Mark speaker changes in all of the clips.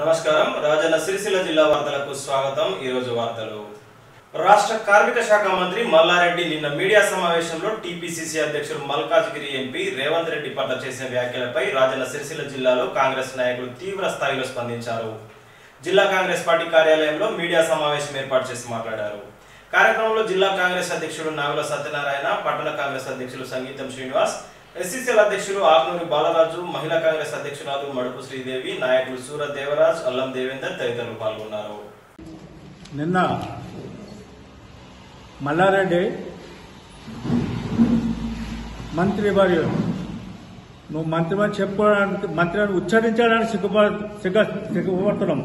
Speaker 1: నమస్కారం. రాజన్న సిరిసిల్ల జిల్లా వార్తలకు స్వాగతం. ఈరోజు వార్తలు. రాష్ట్ర కార్మిక శాఖ మంత్రి మల్లారెడ్డి నిన్న మీడియా సమావేశంలో టీపీసీసీ అధ్యక్షుడు మల్కాజ్గిరి ఎంపీ రేవంత్ రెడ్డి పట్ల చేసిన వ్యాఖ్యలపై రాజన్న సిరిసిల్ల జిల్లాలో కాంగ్రెస్ నాయకులు తీవ్ర స్థాయిలో స్పందించారు. జిల్లా కాంగ్రెస్ పార్టీ కార్యాలయంలో మీడియా సమావేశం ఏర్పాటు చేసి మాట్లాడారు. కార్యక్రమంలో జిల్లా కాంగ్రెస్ అధ్యక్షుడు నాగుల సత్యనారాయణ పట్టణ కాంగ్రెస్ అధ్యక్షులు సంగీతం శ్రీనివాస్ ఎస్సీసీఎల్ అధ్యక్షులు ఆర్నూరి బాలరాజు మహిళా కాంగ్రెస్ అధ్యక్షురాలు మడుపు శ్రీదేవి నాయకులు సూర దేవరాజ్ అల్లం దేవేందర్ తదితరులు పాల్గొన్నారు.
Speaker 2: నిన్న మల్లారెడ్డి మంత్రి వారు నువ్వు మంత్రి అని చెప్పుకోవడానికి మంత్రి అని ఉచ్చరించడానికి సిగ్గుపడ సిగ్గు సిగ్గుపడుతున్నాం.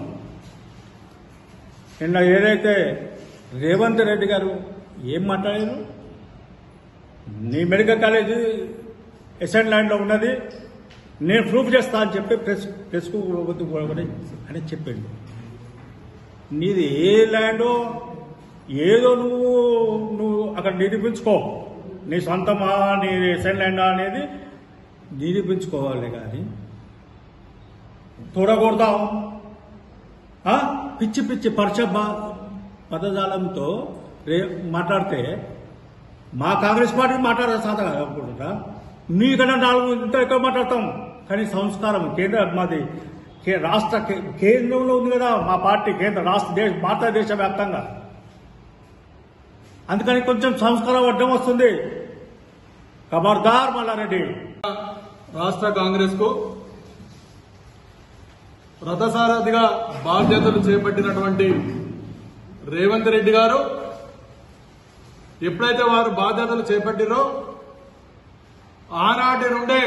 Speaker 2: నిన్న ఏదైతే రేవంత్ రెడ్డి గారు ఏం మాట్లాడారు? నీ మెడికల్ కాలేజీ ఎసెంట్ ల్యాండ్లో ఉన్నది. నేను ప్రూఫ్ చేస్తా అని చెప్పి ప్రెస్ ప్రెస్కు అని చెప్పిండు. నీది ఏ ల్యాండో ఏదో నువ్వు నువ్వు అక్కడ నిరూపించుకో. నీ సొంతమా నీ ఎసెంట్ ల్యాండా అనేది నిరూపించుకోవాలి కానీ. తోడగొడతాం పిచ్చి పిచ్చి పరిచ పదజాలంతో రే మాట్లాడితే మా కాంగ్రెస్ పార్టీ మాట్లాడే సాధ అనుకుంటున్నా మీకన్నా నాలుగు ఇంత ఎక్కువ మాట్లాడతాం? కానీ సంస్కారం కేంద్ర మాది కే- రాష్ట్ర కేంద్రంలో ఉంది కదా మా పార్టీ కేంద్ర రాష్ట్ర దేశ భారతదేశ వ్యాప్తంగా. అందుకని కొంచెం సంస్కారం అడ్డం వస్తుంది. ఖబర్దార్ మల్లారెడ్డి.
Speaker 3: రాష్ట్ర కాంగ్రెస్కు రథసారథిగా బాధ్యతలు చేపట్టినటువంటి రేవంత్ రెడ్డి గారు ఎప్పుడైతే వారు బాధ్యతలు చేపట్టిరో ఆనాటి నుండే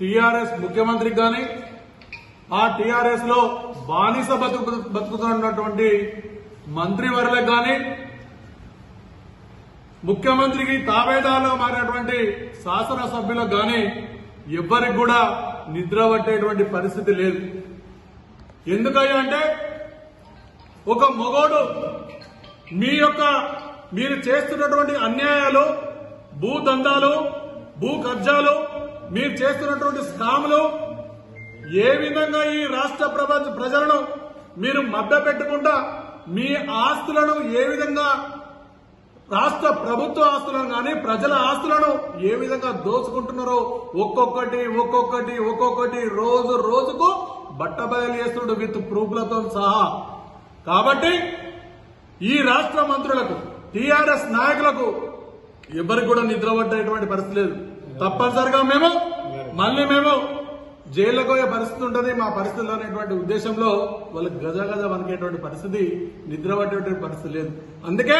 Speaker 3: టీఆర్ఎస్ ముఖ్యమంత్రికి కానీ ఆ టీఆర్ఎస్లో బానిస బతుకు బతుకుతున్నటువంటి మంత్రివర్లకు కానీ ముఖ్యమంత్రికి తాబేదాలో మారినటువంటి శాసనసభ్యులకు కానీ ఎవ్వరికి కూడా నిద్ర పట్టేటువంటి పరిస్థితి లేదు. ఎందుకయ్యా అంటే ఒక మొగోడు మీ యొక్క మీరు చేస్తున్నటువంటి అన్యాయాలు భూదందాలు భూ కబ్జాలు మీరు చేస్తున్నటువంటి స్కాములు ఏ విధంగా ఈ రాష్ట్ర ప్రపంచ ప్రజలను మీరు మభ్య పెట్టుకుంటా మీ ఆస్తులను ఏ విధంగా రాష్ట్ర ప్రభుత్వ ఆస్తులను కానీ ప్రజల ఆస్తులను ఏ విధంగా దోచుకుంటున్నారో ఒక్కొక్కటి ఒక్కొక్కటి ఒక్కొక్కటి రోజు రోజుకు బట్టబయలు చేస్తుండు విత్ ప్రూఫ్లతో సహా. కాబట్టి ఈ రాష్ట్ర మంత్రులకు టీఆర్ఎస్ నాయకులకు ఎవరికి కూడా నిద్రపడ్డేటువంటి పరిస్థితి లేదు. తప్పనిసరిగా మేము మళ్ళీ మేము జైల్లోకి పోయే పరిస్థితి ఉంటుంది. మా పరిస్థితుల్లో అనేటువంటి ఉద్దేశంలో వాళ్ళకి గజ గజ వణికేటువంటి పరిస్థితి నిద్ర పట్టేటువంటి పరిస్థితి లేదు. అందుకే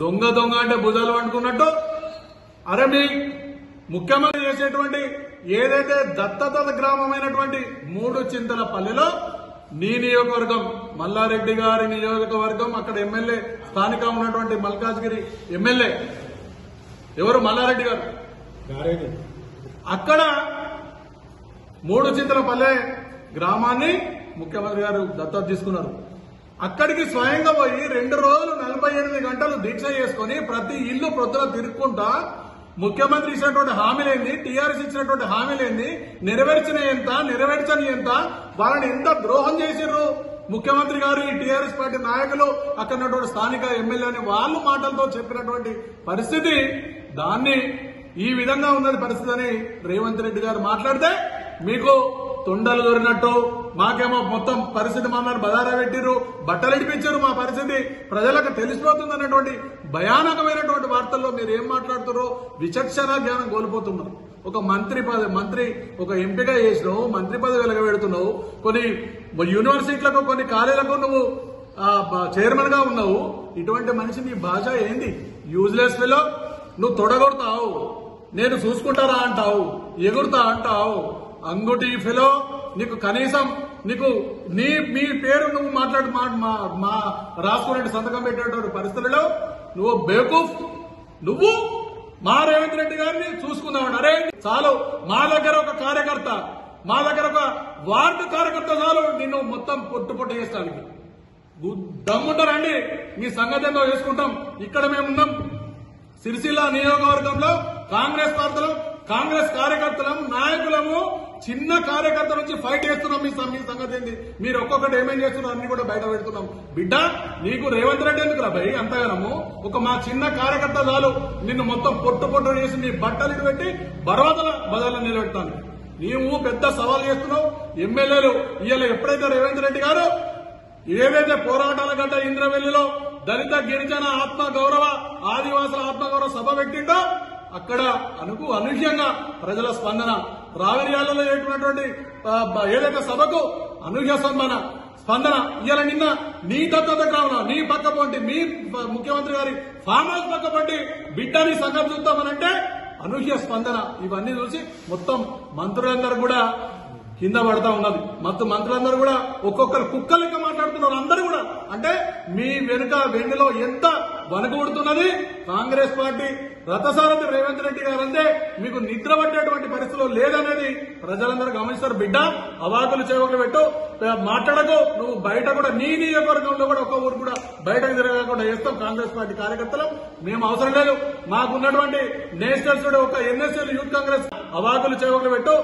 Speaker 3: దొంగ దొంగ అంటే భుజాలు వండుకున్నట్టు అరే మీ ముఖ్యమంత్రి చేసేటువంటి ఏదైతే దత్తత గ్రామమైనటువంటి మూడు చింతల పల్లెలో నీ నియోజకవర్గం మల్లారెడ్డి గారి నియోజకవర్గం అక్కడ ఎమ్మెల్యే స్థానిక ఉన్నటువంటి మల్కాజ్గిరి ఎమ్మెల్యే ఎవరు? మల్లారెడ్డి గారు.
Speaker 2: గారేది?
Speaker 3: అక్కడ మూడు చింతల పల్లె గ్రామాన్ని ముఖ్యమంత్రి గారు దత్తత తీసుకున్నారు. అక్కడికి స్వయంగా పోయి రెండు రోజులు నలభై ఎనిమిది గంటలు దీక్ష చేసుకుని ప్రతి ఇల్లు ప్రొద్దున తిరుక్కుంటా ముఖ్యమంత్రి ఇచ్చినటువంటి హామీలేంది టీఆర్ఎస్ ఇచ్చినటువంటి హామీలేంది నెరవేర్చిన ఎంత నెరవేర్చని ఎంత వాళ్ళని ఎంత ద్రోహం చేసిర్రు? ముఖ్యమంత్రి గారు ఈ టీఆర్ఎస్ పార్టీ నాయకులు అక్కడ స్థానిక ఎమ్మెల్యే అని వాళ్ళు మాటలతో చెప్పినటువంటి పరిస్థితి దాన్ని ఈ విధంగా ఉన్నది పరిస్థితి అని రేవంత్ రెడ్డి గారు మాట్లాడితే మీకు తొండలు దొరినట్టు మాకేమో మొత్తం పరిస్థితి మమ్మల్ని బదారా పెట్టిరు బట్టలు ఇడిపించారు మా పరిస్థితి. ప్రజలకు తెలిసిపోతుంది అన్నటువంటి భయానకమైనటువంటి వార్తల్లో మీరు ఏం మాట్లాడుతారో విచక్షణ జ్ఞానం కోల్పోతున్నారు. ఒక మంత్రి పద మంత్రి ఒక ఎంపిక చేసినావు మంత్రి పదవి వెలగబెడుతున్నావు కొన్ని యూనివర్సిటీలకు కొన్ని కాలేజీలకు నువ్వు చైర్మన్గా ఉన్నావు ఇటువంటి మనిషి నీ భాష ఏంది? Useless fellow? నువ్వు తొడగొడతావు. నేను చూసుకుంటారా అంటావు? ఎగురుతా అంటావు? అంగుటి ఫెలో నీకు కనీసం నీకు నీ మీ పేరు నువ్వు మాట్లాడు మా మా- మా రాసుకునే సంతకం పెట్టేటువంటి పరిస్థితులలో నువ్వు బేకూఫ్ నువ్వు మా రేవంత్ రెడ్డి గారిని చూసుకుందాం అరే చాలు మా దగ్గర ఒక కార్యకర్త మా దగ్గర ఒక వార్డు కార్యకర్త చాలు నిన్ను మొత్తం పొట్టు పొట్టు చేస్తానికి. దమ్ముంటారండి మీ సంగతి ఏందో చేసుకుంటాం ఇక్కడ మేమున్నాం. సిరిసిల్ల నియోజకవర్గంలో కాంగ్రెస్ పార్టీలో కాంగ్రెస్ కార్యకర్తలం నాయకులము చిన్న కార్యకర్త నుంచి ఫైట్ చేస్తున్నాం మీ మీ సంగతి ఏంది? మీరు ఒక్కొక్కటి ఏమేం చేస్తున్నారు అన్ని కూడా బయట పెడుతున్నాం. బిడ్డ నీకు రేవంత్ రెడ్డి ఎందుకు రా భయ్? అంతగానము. ఒక మా చిన్న కార్యకర్త చాలు. నిన్ను మొత్తం పొట్టు పొట్టు చేసి నీ బట్టలు పెట్టి బరోదల బదలను నిలబెడతాను. నీవు పెద్ద సవాల్ చేస్తున్నావు. ఎమ్మెల్యేలు ఇవాళ ఎప్పుడైతే రేవంత్ రెడ్డి గారు? ఏదైతే పోరాటాల గంట ఇంద్రవెల్లిలో దళిత గిరిజన ఆత్మ గౌరవ ఆదివాసుల ఆత్మ గౌరవ సభ పెట్టిండో అక్కడ అనుకు అనూహ్యంగా ప్రజల స్పందన రావిరియాలలో చేసినటువంటి ఆ, ఏదైతే సభకు అనూహ్య స్పందన స్పందన ఇవాళ నిన్న నీ దత్తత గ్రామంలో నీ పక్క పొంటి మీ ముఖ్యమంత్రి గారి ఫామ్ హౌస్ పక్క పొంటి బిడ్డని సంఘం చూద్దామనంటే అనూహ్య స్పందన ఇవన్నీ చూసి మొత్తం మంత్రులందరూ కూడా కింద పడతా ఉన్నది. మత్తు మంత్రులందరూ కూడా ఒక్కొక్కరు కుక్క లెక్క మాట్లాడుతున్నారు అందరూ కూడా. అంటే మీ వెనుక వెండిలో ఎంత వణుకుడుతున్నది కాంగ్రెస్ పార్టీ రథసారథి రేవంత్ రెడ్డి గారు అంటే మీకు నిద్ర పట్టేటువంటి పరిస్థితిలో లేదనేది ప్రజలందరూ గమనిస్తారు. బిడ్డ అవాకులు చెవకులు పెట్టు. మాట్లాడకు. నువ్వు బయట కూడా నీ నియోజకవర్గంలో కూడా ఒక్క ఊరు కూడా బయటకు తిరగకుండా చేస్తాం కాంగ్రెస్ పార్టీ కార్యకర్తలు. మేము అవసరం లేదు. మాకున్నటువంటి నేషనల్స్ కూడా ఒక ఎన్ఎస్ఎల్ యూత్ కాంగ్రెస్ అవాకులు చెవకులు పెట్టు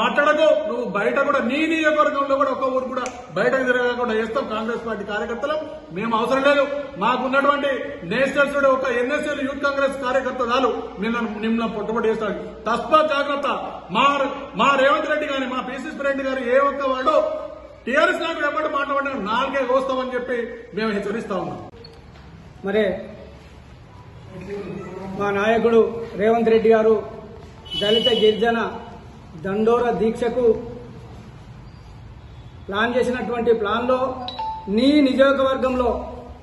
Speaker 3: మాట్లాడకు నువ్వు బయట కూడా నీ నియోజకవర్గంలో కూడా ఒక్క ఊరు కూడా బయటకు తిరగకుండా చేస్తాం కాంగ్రెస్ పార్టీ కార్యకర్తలు. మేము అవసరం లేదు. మాకున్నటువంటి నేషనల్స్ కూడా ఒక ఎన్ఎస్ఎల్ యూత్ కాంగ్రెస్ కార్యకర్త చాలు. మిమ్మల్ని మిమ్మల్ని పొట్టుబడి చేస్తాడు. తస్మా జాగ్రత్త. మా మా రేవంత్ రెడ్డి గాని మా పిసిసి రెడ్డి గారు ఏ ఒక్క వాడు టీఆర్ఎస్ నాయకుడు ఎప్పటి మాట్లాడినా నాలుగే కోస్తామని చెప్పి మేము హెచ్చరిస్తా ఉన్నాం.
Speaker 4: మరి మా నాయకుడు రేవంత్ రెడ్డి గారు దళిత గిరిజన దండోర దీక్షకు ప్లాన్ చేసినటువంటి ప్లాన్లో నీ నియోజకవర్గంలో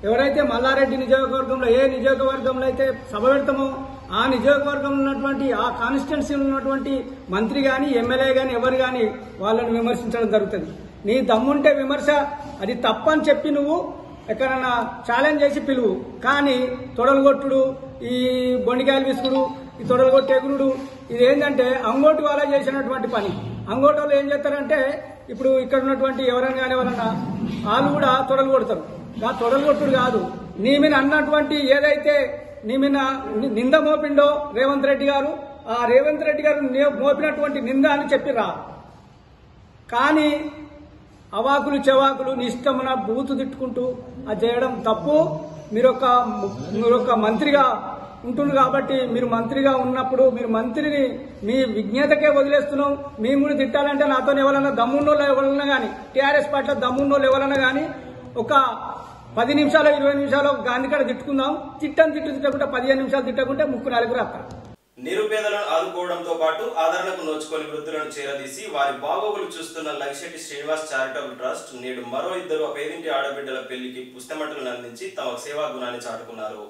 Speaker 4: ఎవరైతే మల్లారెడ్డి నియోజకవర్గంలో ఏ నియోజకవర్గంలో అయితే సభ పెడతామో ఆ నియోజకవర్గంలో ఉన్నటువంటి ఆ కాన్స్టిట్యున్సీలో ఉన్నటువంటి మంత్రి కానీ ఎమ్మెల్యే కానీ ఎవరు కానీ వాళ్ళని విమర్శించడం జరుగుతుంది. నీ దమ్ముంటే విమర్శ అది తప్పని చెప్పి నువ్వు ఎక్కడన్నా ఛాలెంజ్ చేసి పిలువు. కానీ తొడలుగొట్టుడు ఈ బొండికాయలు విసుకుడు ఈ తొడలుగొట్టు ఎగురుడు ఇది ఏంటంటే అంగోటి వాళ్ళ చేసినటువంటి పని. అంగోటి వాళ్ళు ఏం చేస్తారంటే ఇప్పుడు ఇక్కడ ఉన్నటువంటి ఎవరైనా కానీ ఎవరన్నా వాళ్ళు కూడా తొడలు కొడతారు. ఆ తొడలు కొట్టుడు కాదు. నీ మీద అన్నటువంటి ఏదైతే నీ మీద నింద మోపిండో రేవంత్ రెడ్డి గారు ఆ రేవంత్ రెడ్డి గారు మోపినటువంటి నింద అని చెప్పిరా కానీ అవాకులు చెవాకులు నిష్టమున బూతు తిట్టుకుంటూ అది చేయడం తప్పు. మీరొక మీరొక మంత్రిగా ఉంటుంది కాబట్టి మీరు మంత్రిగా ఉన్నప్పుడు మీరు మంత్రిని మీ విజ్ఞతకే వదిలేస్తున్నాం. మేము కూడా తిట్టాలంటే నాతో ఎవరన్నా దమ్మున్నోళ్ళు ఎవరన్నా కానీ టీఆర్ఎస్ పార్టీలో దమ్మున్నోళ్ళు ఎవరన్నా కానీ ఒక పది నిమిషాలు ఇరవై నిమిషాలు గాంధీ కాడ తిట్టుకుందాం. తిట్టని తిట్టు తిట్టకుంటే పదిహేను నిమిషాలు తిట్టకుంటే ముక్కు నాలుగు రాస్తారు
Speaker 1: నిరుపేదలను ఆదుకోవడంతో పాటు ఆదరణకు నోచుకొని వృద్ధులను చేరదీసి వారి బాగోగులు చూస్తున్న లక్షటి శ్రీనివాస్ చారిటబుల్ ట్రస్ట్ నేడు మరో ఇద్దరు పేదింటి ఆడబిడ్డల పెళ్ళికి పుస్తమట్టలను అందించి తమ సేవా గుణాన్ని చాటుకున్నారు.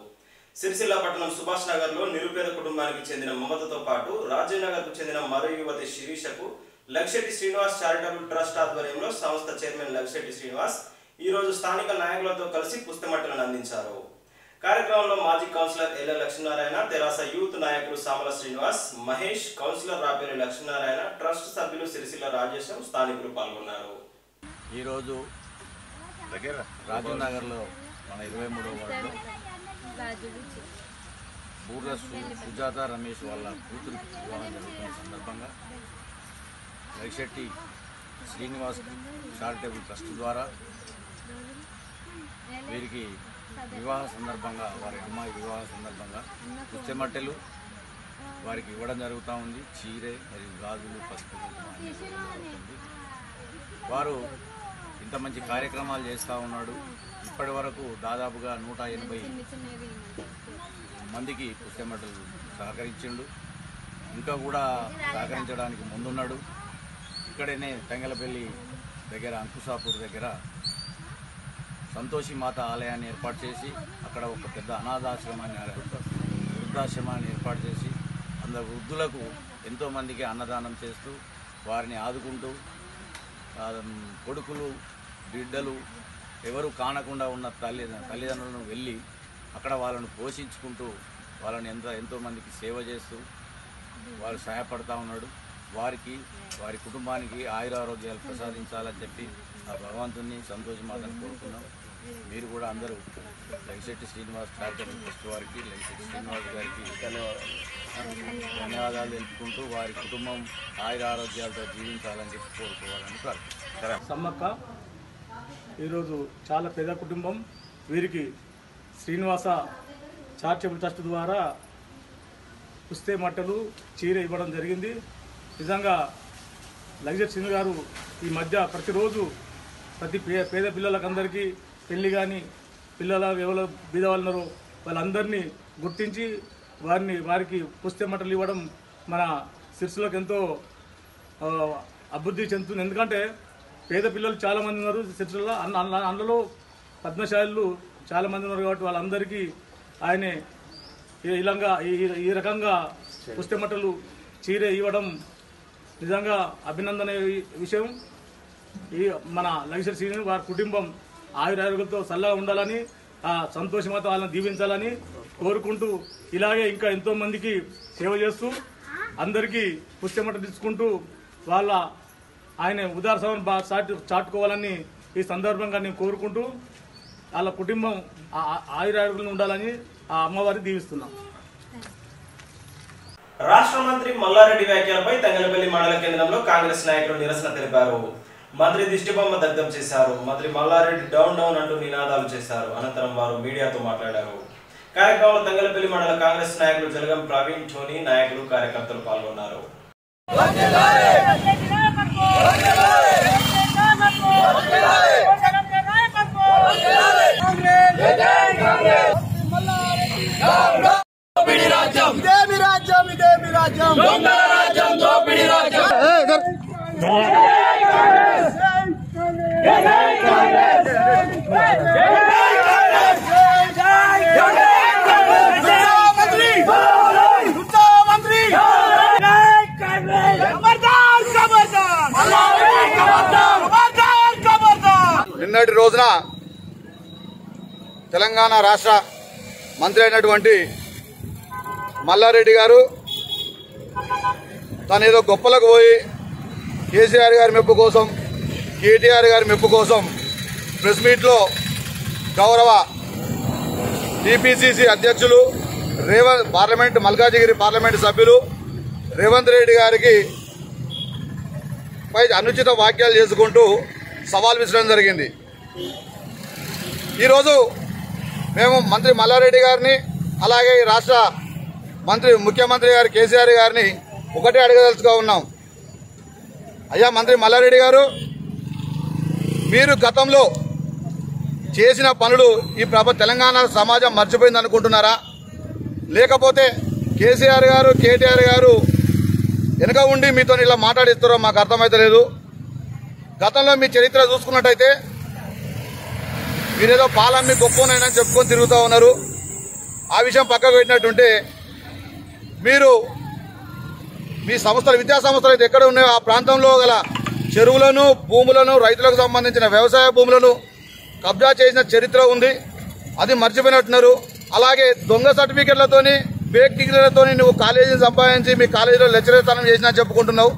Speaker 1: సిరిసిల్ల పట్టణం సుభాష్ నగర్లో నిరుపేద కుటుంబానికి చెందిన మమతతో పాటు రాజీవ్ చెందిన మరో యువతి శిరీషకు లక్షటి శ్రీనివాస్ చారిటబుల్ ట్రస్ట్ ఆధ్వర్యంలో సంస్థ చైర్మన్ లక్షటి శ్రీనివాస్ ఈరోజు స్థానిక నాయకులతో కలిసి పుస్తమట్టలను అందించారు. కార్యక్రమంలో మాజీ కౌన్సిలర్ ఎల్ల లక్ష్మీనారాయణ తెరాస యూత్ నాయకులు సామల శ్రీనివాస్ మహేష్ కౌన్సిలర్ రాపేరి లక్ష్మీనారాయణ ట్రస్ట్ సభ్యులు సిరిసిల్ల రాజేశం స్థానికులు పాల్గొన్నారు.
Speaker 5: ఈరోజు రాజీవ్ నగర్లో మన ఇరవై మూడో వార్డులో బూర్ల సుజాత రమేష్ వాళ్ళ కూతురు వివాహం జరుగుతున్న సందర్భంగా లైశెట్టి శ్రీనివాస్ చారిటబుల్ ట్రస్ట్ ద్వారా వీరికి వివాహ సందర్భంగా వారి అమ్మాయి వివాహ సందర్భంగా పుస్తెమట్టెలు వారికి ఇవ్వడం జరుగుతూ ఉంది. చీరే మరియు గాజులు పసుపు జరుగుతుంది. వారు ఇంత మంచి కార్యక్రమాలు చేస్తూ ఉన్నాడు. ఇప్పటి వరకు దాదాపుగా నూట ఎనభై మందికి పుస్తెమటలు సహకరించిండు. ఇంకా కూడా సహకరించడానికి ముందున్నాడు. ఇక్కడనే తెంగలపల్లి దగ్గర అంకుశాపూర్ దగ్గర సంతోషి మాత ఆలయాన్ని ఏర్పాటు చేసి అక్కడ ఒక పెద్ద అనాథాశ్రమాన్ని వృద్ధాశ్రమాన్ని ఏర్పాటు చేసి అందరు వృద్ధులకు ఎంతోమందికి అన్నదానం చేస్తూ వారిని ఆదుకుంటూ కొడుకులు బిడ్డలు ఎవరు కానకుండా ఉన్న తల్లి తల్లిదండ్రులను వెళ్ళి అక్కడ వాళ్ళను పోషించుకుంటూ వాళ్ళని ఎంత ఎంతోమందికి సేవ చేస్తూ వారు సహాయపడతా ఉన్నాడు. వారికి వారి కుటుంబానికి ఆయురారోగ్యాలు ప్రసాదించాలని చెప్పి ఆ భగవంతుని సంతోషమాదని కోరుకున్నాం. మీరు కూడా అందరూ లగిశెట్టి శ్రీనివాస్ చారిటబుల్ ట్రస్ట్ వారికి లగిశెట్టి శ్రీనివాస్ గారికి ధన్యవాదాలు. తెలుపుకుంటూ వారి కుటుంబం ఆయుర ఆరోగ్యాలతో జీవించాలని చెప్పి కోరుకోవాలని ప్రార్థన
Speaker 6: సమ్మక్క ఈరోజు చాలా పేద కుటుంబం. వీరికి శ్రీనివాస చారిటబుల్ ట్రస్ట్ ద్వారా పుస్తే మట్టలు చీర ఇవ్వడం జరిగింది. నిజంగా లగ్జర్ సింగ్ గారు ఈ మధ్య ప్రతిరోజు ప్రతి పే పేద పిల్లలకందరికీ పెళ్ళి కానీ పిల్లల ఎవరు బీద ఉన్నారో వాళ్ళందరినీ గుర్తించి వారిని వారికి పుస్తే మట్టలు ఇవ్వడం మన శిర్సులకు ఎంతో అభివృద్ధి చెందుతుంది. ఎందుకంటే పేద పిల్లలు చాలామంది ఉన్నారు శిక్షలో అన్న అందులో పద్మశాలులు చాలా మంది ఉన్నారు కాబట్టి వాళ్ళందరికీ ఆయనే ఈ- ఇలాగా ఈ- ఈ రకంగా పుస్తమట్టలు చీర ఇవ్వడం నిజంగా అభినందన విషయం. ఈ మన లగ్జరీ సీనియర్ వారి కుటుంబం ఆయురారోగ్యంతో చల్లగా ఉండాలని ఆ వాళ్ళని దీవించాలని కోరుకుంటూ ఇలాగే ఇంకా ఎంతో మందికి సేవ చేస్తూ అందరికీ పుస్తమట తీసుకుంటూ వాళ్ళ ఆయన ఉదార సభను చాటు చాటుకోవాలని ఈ సందర్భంగా నేను కోరుకుంటూ వాళ్ళ కుటుంబం ఆ- ఆ- ఆయురారోగ్యంగా ఉండాలని ఆ అమ్మవారిని దీవిస్తున్నాం.
Speaker 1: రాష్ట్ర మంత్రి మల్లారెడ్డి వ్యాఖ్యలపై తంగలపల్లి మండల కేంద్రంలో కాంగ్రెస్ నాయకులు నిరసన తెలిపారు. మంత్రి దిష్టిబొమ్మ దగ్ధం చేశారు. మంత్రి మల్లారెడ్డి డౌన్ డౌన్ అంటూ నినాదాలు చేశారు. అనంతరం వారు మీడియాతో మాట్లాడారు. కార్యక్రమంలో తంగలపల్లి మండల కాంగ్రెస్ నాయకులు జలగం ప్రవీణ్ టోనీ నాయకులు కార్యకర్తలు పాల్గొన్నారు.
Speaker 7: నిన్నటి రోజున తెలంగాణ రాష్ట్ర మంత్రి అయినటువంటి మల్లారెడ్డి గారు తను ఏదో గొప్పలకు పోయి కేసీఆర్ గారి మెప్పు కోసం కేటీఆర్ గారి మెప్పు కోసం ప్రెస్ మీట్లో గౌరవ టీపీసీసీ అధ్యక్షులు రేవంత్ పార్లమెంట్ మల్కాజిగిరి పార్లమెంట్ సభ్యులు రేవంత్ రెడ్డి గారికి పై అనుచిత వ్యాఖ్యలు చేసుకుంటూ సవాల్ విసరడం జరిగింది. ఈరోజు మేము మంత్రి మల్లారెడ్డి గారిని అలాగే ఈ రాష్ట్ర మంత్రి ముఖ్యమంత్రి గారు కేసీఆర్ గారిని ఒకటే అడగదలుచుగా ఉన్నాం. అయ్యా మంత్రి మల్లారెడ్డి గారు మీరు గతంలో చేసిన పనులు ఈ ప్రభ తెలంగాణ సమాజం మర్చిపోయింది అనుకుంటున్నారా? లేకపోతే కేసీఆర్ గారు కేటీఆర్ గారు వెనక ఉండి మీతో ఇలా మాట్లాడిస్తారో మాకు అర్థమైతలేదు. గతంలో మీ చరిత్ర చూసుకున్నట్టయితే మీరేదో పాలమ్మి గొప్పనైనా చెప్పుకొని తిరుగుతూ ఉన్నారు. ఆ విషయం పక్కకు పెట్టినట్టుంటే మీరు మీ సంస్థలు విద్యా సంస్థలు అయితే ఎక్కడ ఉన్నాయో ఆ ప్రాంతంలో గల చెరువులను భూములను రైతులకు సంబంధించిన వ్యవసాయ భూములను కబ్జా చేసిన చరిత్ర ఉంది. అది మర్చిపోయినట్టున్నారు. అలాగే దొంగ సర్టిఫికెట్లతోని ఫేక్ డిగ్రీలతోని నువ్వు కాలేజీని సంపాదించి మీ కాలేజీలో లెక్చరర్ స్థానం చేసినా చెప్పుకుంటున్నావు.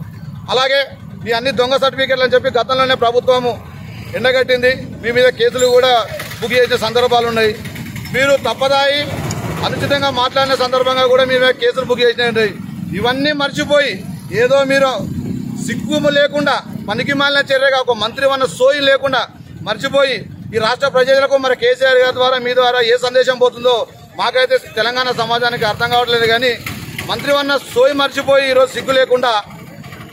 Speaker 7: అలాగే మీ అన్ని దొంగ సర్టిఫికెట్లు అని చెప్పి గతంలోనే ప్రభుత్వము ఎండగట్టింది. మీ మీద కేసులు కూడా బుక్ చేసే సందర్భాలు ఉన్నాయి. మీరు తప్పదాయి అనుచితంగా మాట్లాడిన సందర్భంగా కూడా మీ మీద కేసులు బుక్ చేసినాయి ఇవన్నీ మర్చిపోయి ఏదో మీరు సిగ్గుము లేకుండా పనికి మాలిన చర్యగా ఒక మంత్రి వన్న సోయి లేకుండా మర్చిపోయి ఈ రాష్ట్ర ప్రజలకు మరి కేసీఆర్ గారి ద్వారా మీ ద్వారా ఏ సందేశం పోతుందో మాకైతే తెలంగాణ సమాజానికి అర్థం కావట్లేదు కానీ మంత్రి వన్న సోయి మర్చిపోయి ఈరోజు సిగ్గు లేకుండా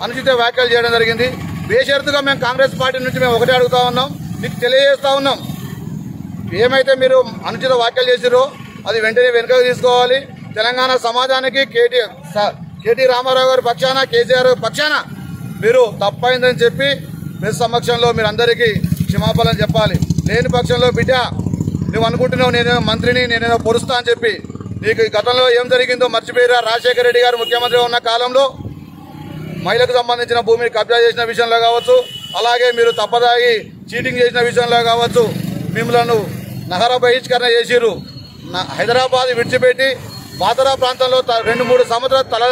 Speaker 7: అనుచిత వ్యాఖ్యలు చేయడం జరిగింది. బేషరతుగా మేము కాంగ్రెస్ పార్టీ నుంచి మేము ఒకటే అడుగుతా ఉన్నాం. మీకు తెలియజేస్తా ఉన్నాం. ఏమైతే మీరు అనుచిత వ్యాఖ్యలు చేసిరో అది వెంటనే వెనుకకు తీసుకోవాలి. తెలంగాణ సమాజానికి కేటీ కేటీ రామారావు గారి పక్షాన కేసీఆర్ పక్షాన మీరు తప్పైందని చెప్పి ప్రెస్ సమక్షంలో మీరు అందరికీ క్షమాపణ చెప్పాలి. లేని పక్షంలో బిడ్డ నువ్వు అనుకుంటున్నావు నేను మంత్రిని నేనేదో పొరుస్తా అని చెప్పి నీకు గతంలో ఏం జరిగిందో మర్చిపోయిరా. రాజశేఖర రెడ్డి గారు ముఖ్యమంత్రి ఉన్న కాలంలో మహిళకు సంబంధించిన భూమిని కబ్జా చేసిన విషయంలో కావచ్చు అలాగే మీరు తప్పదాగి చీటింగ్ చేసిన విషయంలో కావచ్చు మిమ్మలను నగర బహిష్కరణ చేసిరు హైదరాబాద్ విడిచిపెట్టి బాతరా ప్రాంతంలో త- రెండు మూడు సంవత్సరాలు తల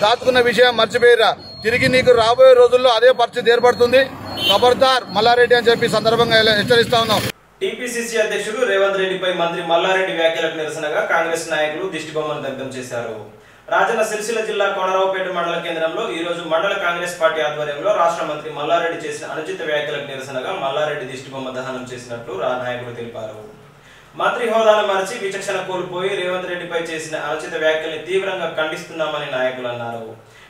Speaker 7: దాచుకున్న విషయం మర్చిపోయిరా తిరిగి నీకు రాబోయే రోజుల్లో అదే పరిస్థితి ఏర్పడుతుంది. ఖబర్దార్ మల్లారెడ్డి అని చెప్పి సందర్భంగా హెచ్చరిస్తా ఉన్నాం.
Speaker 1: టీపీసీసీ అధ్యక్షుడు రేవంత్ రెడ్డిపై మంత్రి మల్లారెడ్డి వ్యాఖ్యలకు నిరసనగా కాంగ్రెస్ నాయకులు దిష్టిబొమ్మను దగ్ధం చేశారు. రాజన్న సిరిసిల్ల జిల్లా కోనరావుపేట మండల కేంద్రంలో ఈ రోజు మండల కాంగ్రెస్ పార్టీ ఆధ్వర్యంలో రాష్ట్ర మంత్రి మల్లారెడ్డి చేసిన అనుచిత వ్యాఖ్యలకు నిరసనగా మల్లారెడ్డి దిష్టిబొమ్మ దహనం చేసినట్లు రా నాయకులు తెలిపారు. మంత్రి హోదాను మరిచి విచక్షణ కోల్పోయి రేవంత్ రెడ్డిపై చేసిన అనుచిత వ్యాఖ్యల్ని తీవ్రంగా ఖండిస్తున్నామని నాయకులు అన్నారు.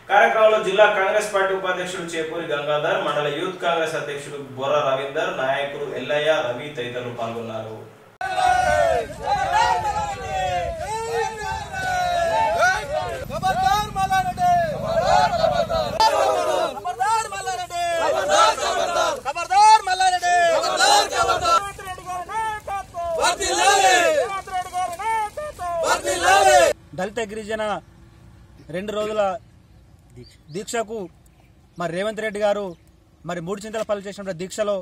Speaker 1: కార్యక్రమంలో జిల్లా కాంగ్రెస్ పార్టీ ఉపాధ్యక్షుడు చేపూరి గంగాధర్ మండల యూత్ కాంగ్రెస్ అధ్యక్షుడు బొర్ర రవీందర్ నాయకులు ఎల్లయ్య రవి తదితరులు పాల్గొన్నారు.
Speaker 8: దళిత గిరిజన రెండు రోజుల దీక్షకు మరి రేవంత్ రెడ్డి గారు మరి మూడు చింతల పనులు చేసినటువంటి దీక్షలో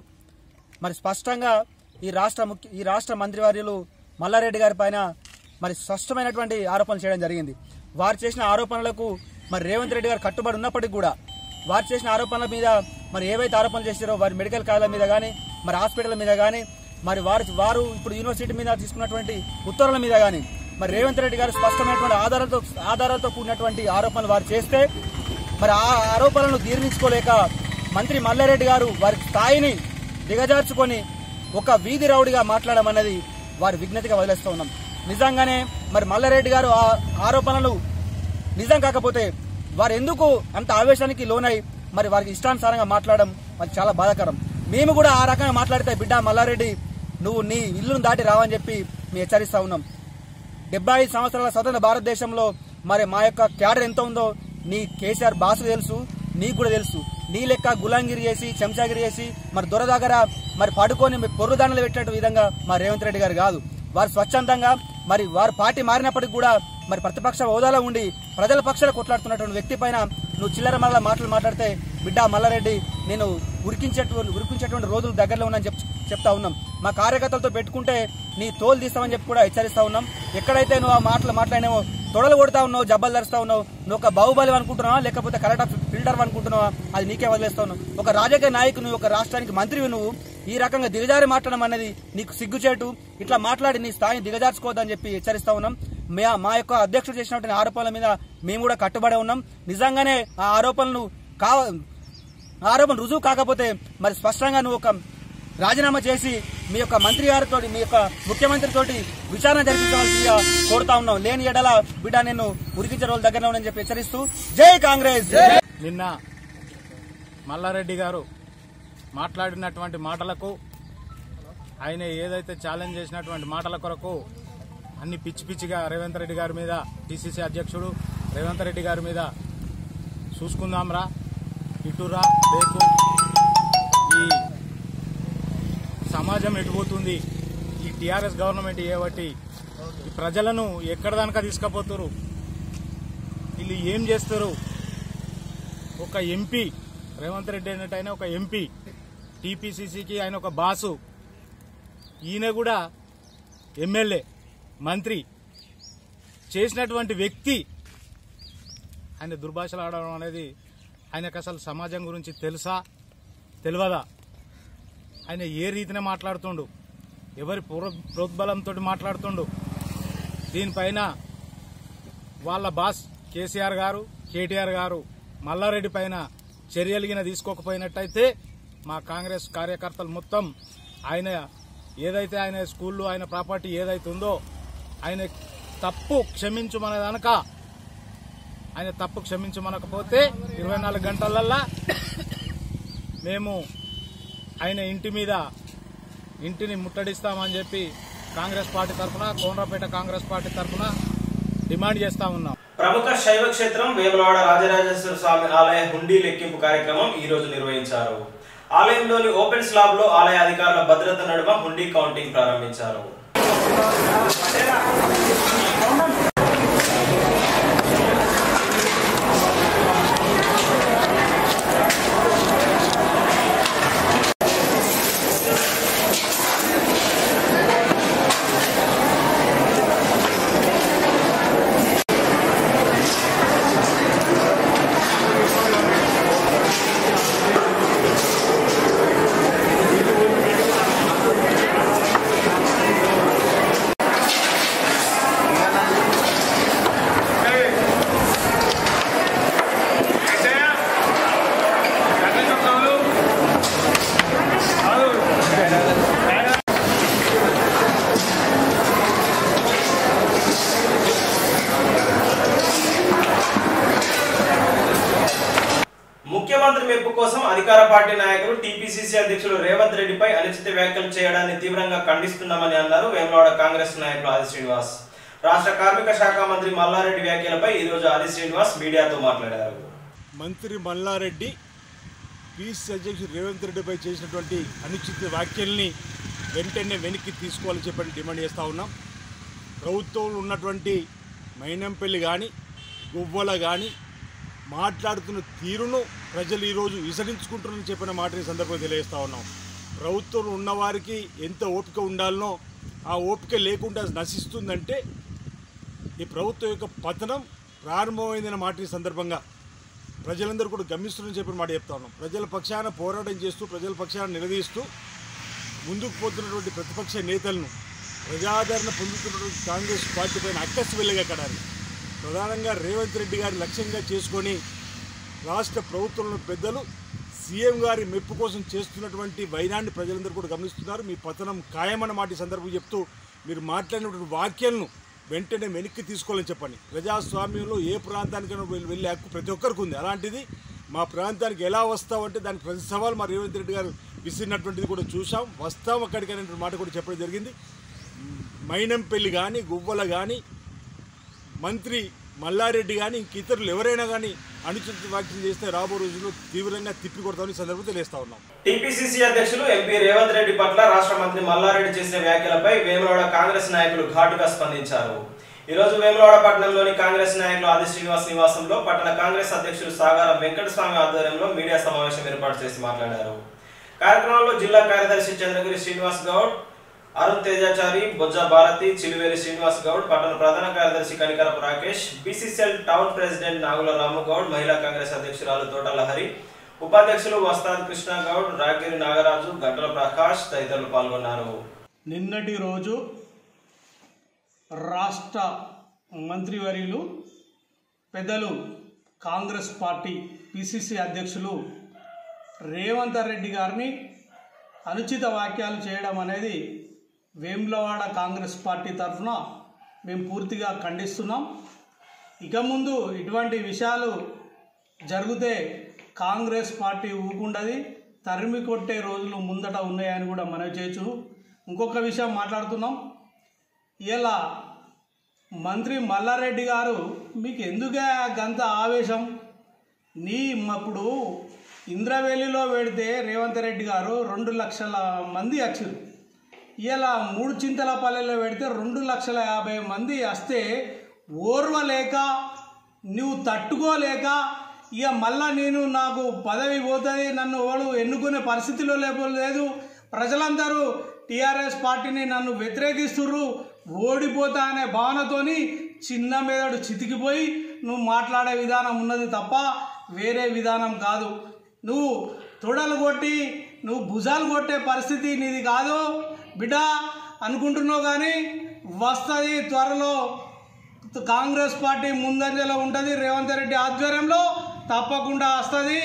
Speaker 8: మరి స్పష్టంగా ఈ రాష్ట్ర ముఖ్య ఈ రాష్ట్ర మంత్రివర్యులు మల్లారెడ్డి గారి పైన మరి స్పష్టమైనటువంటి ఆరోపణలు చేయడం జరిగింది. వారు చేసిన ఆరోపణలకు మరి రేవంత్ రెడ్డి గారు కట్టుబడి ఉన్నప్పటికీ కూడా వారు చేసిన ఆరోపణల మీద మరి ఏవైతే ఆరోపణలు చేశారో వారి మెడికల్ కాలేజీల మీద కానీ మరి హాస్పిటల్ మీద కానీ మరి వారు వారు ఇప్పుడు యూనివర్సిటీ మీద తీసుకున్నటువంటి ఉత్తర్వుల మీద కానీ మరి రేవంత్ రెడ్డి గారు స్పష్టమైనటువంటి ఆధారాలతో ఆధారాలతో కూడినటువంటి ఆరోపణలు వారు చేస్తే మరి ఆ ఆరోపణలను జీర్ణించుకోలేక మంత్రి మల్లారెడ్డి గారు వారి స్థాయిని దిగజార్చుకొని ఒక వీధి రౌడిగా మాట్లాడమన్నది వారి విజ్ఞతగా వదిలేస్తూ ఉన్నాం. నిజంగానే మరి మల్లారెడ్డి గారు ఆ ఆరోపణలు నిజం కాకపోతే వారు ఎందుకు అంత ఆవేశానికి లోనై మరి వారికి ఇష్టానుసారంగా మాట్లాడడం మరి చాలా బాధాకరం. మేము కూడా ఆ రకంగా మాట్లాడితే బిడ్డ మల్లారెడ్డి నువ్వు నీ ఇల్లును దాటి రావని చెప్పి మేము హెచ్చరిస్తా ఉన్నాం. డెబ్బై ఐదు సంవత్సరాల స్వతంత్ర భారతదేశంలో మరి మా యొక్క క్యాడర్ ఎంత ఉందో నీ కేసీఆర్ బాసు తెలుసు నీకు కూడా తెలుసు. నీ లెక్క గులాంగిరి చేసి చెంచాగిరి చేసి మరి దొర దగ్గర మరి పడుకొని పొర్రుదండలు పెట్టినట్టు విధంగా మా రేవంత్ రెడ్డి గారు కాదు. వారు స్వచ్ఛందంగా మరి వారు పార్టీ మారినప్పటికీ కూడా మరి ప్రతిపక్ష హోదాలో ఉండి ప్రజల పక్షాలు కొట్లాడుతున్నటువంటి వ్యక్తి పైన నువ్వు చిల్లర మల్ల మాటలు మాట్లాడితే బిడ్డ మల్లారెడ్డి నేను ఉరికించేటువంటి ఉరికించేటువంటి రోజులు దగ్గరలో ఉన్నాని చెప్ చెప్తా ఉన్నాం. మా కార్యకర్తలతో పెట్టుకుంటే నీ తోలు తీస్తామని చెప్పి కూడా హెచ్చరిస్తా ఉన్నాం. ఎక్కడైతే నువ్వు ఆ మాటలు మాట్లాడినావో తొడలు కొడతా ఉన్నావు జబ్బలు ధరిస్తా ఉన్నావు నువ్వు ఒక బాహుబలి అనుకుంటున్నావా లేకపోతే కరెక్ట్ ఫిల్టర్ అనుకుంటున్నావా అది నీకే వదిలేస్తా ఉన్నావు. ఒక రాజకీయ నాయకుని ఒక రాష్ట్రానికి మంత్రివి నువ్వు ఈ రకంగా దిగజారి మాట్లాడడం అనేది నీకు సిగ్గుచేటు. ఇట్లా మాట్లాడి నీ స్థాయిని దిగజార్చుకోవద్దని చెప్పి హెచ్చరిస్తా ఉన్నాం. మా మా యొక్క అధ్యక్షుడు చేసినటువంటి ఆరోపణల మీద మేము కూడా కట్టుబడి ఉన్నాం. నిజంగానే ఆ ఆరోపణలు కావ ఆరోపణ రుజువు కాకపోతే మరి స్పష్టంగా నువ్వు ఒక రాజీనామా చేసి మీ యొక్క మంత్రి గారితో మీ యొక్క ముఖ్యమంత్రితో విచారణ జరిపించవలసిందిగా కోరుతా ఉన్నాం. లేని ఎడల బిడ్డ నేను ఉరికించే రోజుల దగ్గర ఉన్నానని చెప్పి హెచ్చరిస్తూ జై కాంగ్రెస్!
Speaker 9: నిన్న మల్లారెడ్డి గారు మాట్లాడినటువంటి మాటలకు ఆయన ఏదైతే ఛాలెంజ్ చేసినటువంటి మాటల కొరకు అన్ని పిచ్చి పిచ్చిగా రేవంత్ రెడ్డి గారి మీద టీసీసీ అధ్యక్షుడు రేవంత్ రెడ్డి గారి మీద చూసుకుందాంరా ఇటురా రేపు ఈ సమాజం ఎటుపోతుంది ఈ టీఆర్ఎస్ గవర్నమెంట్ ఏబట్టి ఈ ప్రజలను ఎక్కడ దానిక తీసుకుపోతున్నారు వీళ్ళు ఏం చేస్తారు? ఒక ఎంపీ రేవంత్ రెడ్డి అన్నట్టు ఆయన ఒక ఎంపీ టీపీసీసీకి ఆయన ఒక బాసు. ఈయన కూడా ఎమ్మెల్యే. మంత్రి చేసినటువంటి వ్యక్తి ఆయన దుర్భాషలు ఆడడం అనేది ఆయనకు అసలు సమాజం గురించి తెలుసా? తెలియదా? ఆయన ఏ రీతిన మాట్లాడుతుండు? ఎవరి ప్రోద్బలంతో మాట్లాడుతుండు? దీనిపైన వాళ్ళ బాస్ కేసీఆర్ గారు కేటీఆర్ గారు మల్లారెడ్డి పైన చర్యలుగిన తీసుకోకపోయినట్టయితే మా కాంగ్రెస్ కార్యకర్తలు మొత్తం ఆయన ఏదైతే ఆయన స్కూల్లో ఆయన ప్రాపర్టీ ఏదైతుందో ఉందో ఆయన తప్పు క్షమించమనే కనుక ఆయన తప్పు క్షమించమనకపోతే ఇరవై నాలుగు గంటలల్లా మేము ఆయన ఇంటి మీద ఇంటిని ముట్టడిస్తామని చెప్పి కాంగ్రెస్ పార్టీ తరఫున కోనరాపేట కాంగ్రెస్ పార్టీ తరఫున డిమాండ్ చేస్తా ఉన్నాం.
Speaker 1: ప్రముఖ శైవ క్షేత్రం వేములవాడ రాజరాజేశ్వర స్వామి ఆలయ హుండీ లెక్కింపు కార్యక్రమం ఈ రోజు నిర్వహించారు. ఆలయంలోని ఓపెన్ స్లాబ్లో ఆలయ అధికారుల భద్రత నడుమ హుండీ కౌంటింగ్ ప్రారంభించారు. Yeah. వేములవాడ కాంగ్రెస్ నాయకులు ఆది శ్రీనివాస్. రాష్ట్ర కార్మిక శాఖ మంత్రి మల్లారెడ్డి వ్యాఖ్యలపై ఈరోజు ఆది శ్రీనివాస్ మీడియాతో మాట్లాడారు.
Speaker 10: మంత్రి మల్లారెడ్డి పీసీ అధ్యక్షుడు రేవంత్ రెడ్డిపై చేసినటువంటి అనుచిత వ్యాఖ్యల్ని వెంటనే వెనక్కి తీసుకోవాలని చెప్పని డిమాండ్ చేస్తూ ఉన్నాం. ప్రభుత్వంలో ఉన్నటువంటి మైనంపల్లి కానీ గువ్వల కానీ మాట్లాడుతున్న తీరును ప్రజలు ఈరోజు విసరించుకుంటున్నారని చెప్పిన మాట ఈ సందర్భంగా తెలియజేస్తూ ఉన్నాం. ప్రభుత్వంలో ఉన్నవారికి ఎంత ఓపిక ఉండాలనో ఆ ఓపిక లేకుండా నశిస్తుందంటే ఈ ప్రభుత్వం యొక్క పతనం ప్రారంభమైందన్న మాట ఈ సందర్భంగా ప్రజలందరూ కూడా గమనిస్తున్నారని చెప్పిన మాట చెప్తా ఉన్నాం. ప్రజల పక్షాన పోరాటం చేస్తూ ప్రజల పక్షాన నిలదీస్తూ ముందుకు పోతున్నటువంటి ప్రతిపక్ష నేతలను ప్రజాదరణ పొందుతున్నటువంటి కాంగ్రెస్ పార్టీ పైన అక్కసు వెళ్ళగా కడాలి ప్రధానంగా రేవంత్ రెడ్డి గారి లక్ష్యంగా చేసుకొని రాష్ట్ర ప్రభుత్వంలో పెద్దలు సీఎం గారి మెప్పు కోసం చేస్తున్నటువంటి వైనాన్ని ప్రజలందరూ కూడా గమనిస్తున్నారు. మీ పతనం ఖాయమన్న మాట సందర్భం చెప్తూ మీరు మాట్లాడినటువంటి వాక్యాలను వెంటనే వెనక్కి తీసుకోవాలని చెప్పండి. ప్రజాస్వామ్యంలో ఏ ప్రాంతానికైనా వెళ్ళే హక్కు ప్రతి ఒక్కరికి ఉంది. అలాంటిది మా ప్రాంతానికి ఎలా వస్తామంటే దానికి ప్రతి సవాల్ మా రేవంత్ రెడ్డి గారు విసిరినటువంటిది కూడా చూసాం వస్తాం అక్కడికి మాట కూడా చెప్పడం జరిగింది. మైనంపల్లి కానీ గువ్వల కానీ మంత్రి మల్లారెడ్డి కానీ ఇంక ఇతరులు ఎవరైనా కానీ అనుచిత వ్యాఖ్యలు చేస్తే రాబో రోజుల్లో తీవ్రంగా తిప్పి కొడతామని సందర్భం తెలియస్తా ఉన్నాం.
Speaker 1: టీపీసీసీ అధ్యక్షులు ఎంపీ రేవంత్ రెడ్డి పట్ల రాష్ట్ర మంత్రి మల్లారెడ్డి చేసిన వ్యాఖ్యలపై వేములవాడ కాంగ్రెస్ నాయకులు ఘాటుగా స్పందించారు. ఈ రోజు వేములవాడ పట్టణంలోని కాంగ్రెస్ నాయకులు ఆది శ్రీనివాస్ నివాసంలో పట్టణ కాంగ్రెస్ అధ్యక్షులు సాగారం వెంకటస్వామి ఆధ్వర్యంలో మీడియా సమావేశం ఏర్పాటు చేసి మాట్లాడారు. కార్యక్రమంలో జిల్లా కార్యదర్శి చంద్రగిరి శ్రీనివాస్ గౌడ్ అరుణ్ తేజాచారి బొజ్జ భారతి చిలువేరి శ్రీనివాస్ గౌడ్ పట్టణ ప్రధాన కార్యదర్శి Kanikarapu Rakesh BCCL town president Nagula Ramagoud మహిళా కాంగ్రెస్ అధ్యక్షురాలు తోటల హరి ఉపాధ్యక్షులు వస్తాద్ కృష్ణ గౌడ్ రాగిరి నాగరాజు గంటల ప్రకాష్ తదితరులు పాల్గొన్నారు.
Speaker 11: నిన్నటి రోజు రాష్ట్ర మంత్రివర్యులు పెద్దలు కాంగ్రెస్ పార్టీ పిసిసి అధ్యక్షులు రేవంత్ రెడ్డి గారిని అనుచిత వాక్యాలు చేయడం అనేది వేములవాడ కాంగ్రెస్ పార్టీ తరఫున మేము పూర్తిగా ఖండిస్తున్నాం. ఇక ముందు ఇటువంటి విషయాలు జరిగితే కాంగ్రెస్ పార్టీ ఊకుండది తరిమి కొట్టే రోజులు ముందట ఉన్నాయని కూడా మనవి చేయొచ్చు. ఇంకొక విషయం మాట్లాడుతున్నాం. ఇలా మంత్రి మల్లారెడ్డి గారు మీకు ఎందుకే గంత ఆవేశం? నీ అప్పుడు ఇంద్రవెల్లిలో పెడితే రేవంత్ రెడ్డి గారు రెండు లక్షల మంది వచ్చారు ఇలా మూడు చింతల పల్లెల్లో పెడితే రెండు లక్షల యాభై మంది వస్తే ఓర్వలేక నువ్వు తట్టుకోలేక ఇక మళ్ళా నేను నాకు పదవి పోతుంది నన్ను ఎవడు ఎన్నుకునే పరిస్థితిలో లేకపోలేదు ప్రజలందరూ టీఆర్ఎస్ పార్టీని నన్ను వ్యతిరేకిస్తుర్రు. ఓడిపోతా అనే భావనతోని చిన్న మీదడు చితికిపోయి నువ్వు మాట్లాడే విధానం ఉన్నది తప్ప వేరే విధానం కాదు. నువ్వు తొడలు కొట్టి నువ్వు భుజాలు కొట్టే పరిస్థితి నీది కాదు. బిడ్డ అనుకుంటున్నావు కానీ వస్తుంది త్వరలో కాంగ్రెస్ పార్టీ ముందంజలో ఉంటుంది రేవంత్ రెడ్డి ఆధ్వర్యంలో తప్పకుండా వస్తుంది.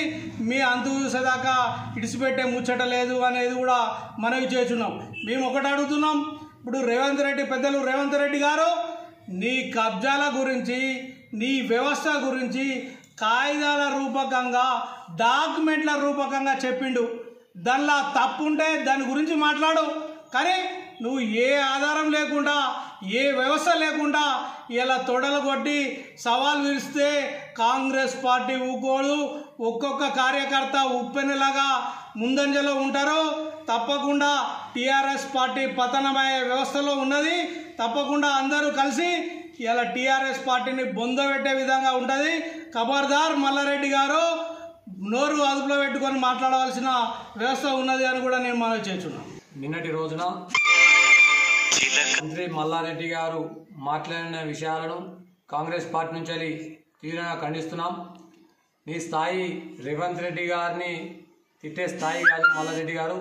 Speaker 11: మీ అంతు చూసేదాకా ఇడిచిపెట్టే ముచ్చట లేదు అనేది కూడా మనవి చేస్తున్నాం. మేము ఒకటి అడుగుతున్నాం ఇప్పుడు రేవంత్ రెడ్డి పెద్దలు రేవంత్ రెడ్డి గారు నీ కబ్జాల గురించి నీ వ్యవస్థ గురించి కాగితాల రూపకంగా డాక్యుమెంట్ల రూపకంగా చెప్పిండు. దానిలో తప్పు ఉంటే దాని గురించి మాట్లాడు. కానీ నువ్వు ఏ ఆధారం లేకుండా ఏ వ్యవస్థ లేకుండా ఇలా తొడలు కొట్టి సవాల్ విరిస్తే కాంగ్రెస్ పార్టీ ఊకోడు ఒక్కొక్క కార్యకర్త ఉప్పెనలాగా ముందంజలో ఉంటారు. తప్పకుండా టీఆర్ఎస్ పార్టీ పతనమయ్యే వ్యవస్థలో ఉన్నది. తప్పకుండా అందరూ కలిసి ఇలా టీఆర్ఎస్ పార్టీని బొందబెట్టే విధంగా ఉంటుంది. ఖబర్దార్ మల్లారెడ్డి గారు నోరు అదుపులో పెట్టుకొని మాట్లాడవలసిన వ్యవస్థ ఉన్నది అని కూడా నేను మనవి చేస్తున్నాను.
Speaker 12: నిన్నటి రోజున మంత్రి మల్లారెడ్డి గారు మాట్లాడిన విషయాలను కాంగ్రెస్ పార్టీ నుంచి వెళ్ళి తీవ్రంగా ఖండిస్తున్నాం. నీ స్థాయి రేవంత్ రెడ్డి గారిని తిట్టే స్థాయి కాదు మల్లారెడ్డి గారు.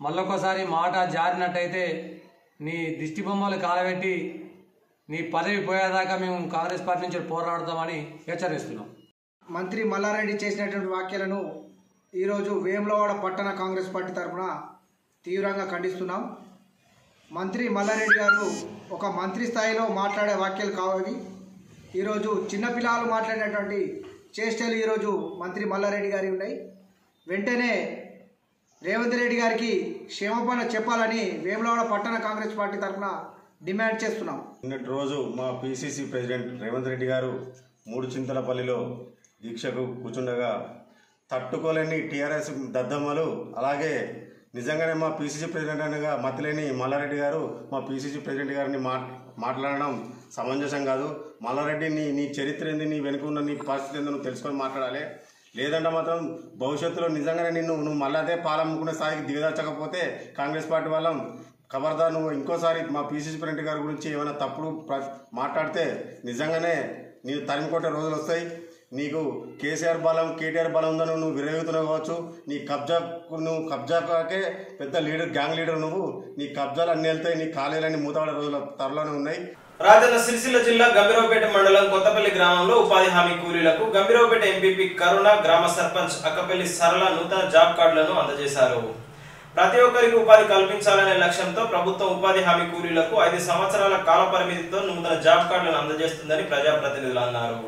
Speaker 12: మళ్ళొకసారి మాట జారినట్టయితే నీ దిష్టి బొమ్మలు కాలబెట్టి నీ పదవి పోయేదాకా మేము కాంగ్రెస్ పార్టీ నుంచి పోరాడతామని హెచ్చరిస్తున్నాం.
Speaker 13: మంత్రి మల్లారెడ్డి చేసినటువంటి వ్యాఖ్యలను ఈరోజు వేములవాడ పట్టణ కాంగ్రెస్ పార్టీ తరఫున తీవ్రంగా ఖండిస్తున్నాం. మంత్రి మల్లారెడ్డి గారు ఒక మంత్రి స్థాయిలో మాట్లాడే వాక్యాలు కావవి ఈరోజు చిన్నపిల్లలు మాట్లాడేటువంటి చేష్టలు ఈరోజు మంత్రి మల్లారెడ్డి గారి ఉన్నాయి. వెంటనే రేవంత్ రెడ్డి గారికి క్షేమపణ చెప్పాలని వేములవాడ పట్టణ కాంగ్రెస్ పార్టీ తరఫున డిమాండ్ చేస్తున్నాం.
Speaker 14: నిన్నటి రోజు మా పిసిసి ప్రెసిడెంట్ రేవంత్ రెడ్డి గారు మూడు చింతలపల్లిలో దీక్షకు కూర్చుండగా తట్టుకోలేని టీఆర్ఎస్ దద్దమ్మలు అలాగే నిజంగానే మా పిసిసి ప్రెసిడెంట్గా అనగా మతిలేని మల్లారెడ్డి గారు మా పిసిసి ప్రెసిడెంట్ గారిని మా మాట్లాడడం సమంజసం కాదు. మల్లారెడ్డి నీ నీ చరిత్ర ఏంది? నీ వెనుక ఉన్న నీ పరిస్థితి ఏందో నువ్వు తెలుసుకొని మాట్లాడాలి. లేదంటే మాత్రం భవిష్యత్తులో నిజంగానే నిన్ను నువ్వు మళ్ళీ అదే పాలమ్ముకునే స్థాయికి దిగదార్చకపోతే కాంగ్రెస్ పార్టీ వాళ్ళం. ఖబర్దార్ నువ్వు ఇంకోసారి మా పీసీసీ ప్రెసిడెంట్ గారి గురించి ఏమైనా తప్పుడు మాట్లాడితే నిజంగానే నీ తరిమి కొట్టే రోజులు వస్తాయి. నీకు కేసీఆర్ బలం కేటీఆర్ బలం ఉందని నువ్వు విరవేగుతున్నావు కావచ్చు. నీ కబ్జా నువ్వు కబ్జాకే పెద్ద లీడర్ గ్యాంగ్ లీడర్ నువ్వు. నీ కబ్జాలు అన్ని వెళ్తాయి నీ ఖాళీలన్నీ మూతాడ రోజుల త్వరలోనే ఉన్నాయి.
Speaker 1: రాజన్న సిరిసిల్ల జిల్లా గంభీరావుపేట మండలం కొత్తపల్లి గ్రామంలో ఉపాధి హామీ కూలీలకు గంభీరావుపేట ఎంపీపీ కరుణ గ్రామ సర్పంచ్ అక్కపల్లి సరళ నూతన జాబ్ కార్డులను అందజేశారు. ప్రతి ఒక్కరికి ఉపాధి కల్పించాలనే లక్ష్యంతో ప్రభుత్వం ఉపాధి హామీ కూలీలకు ఐదు సంవత్సరాల కాల పరిమితితో నూతన జాబ్ కార్డులను అందజేస్తుందని ప్రజాప్రతినిధులు అన్నారు.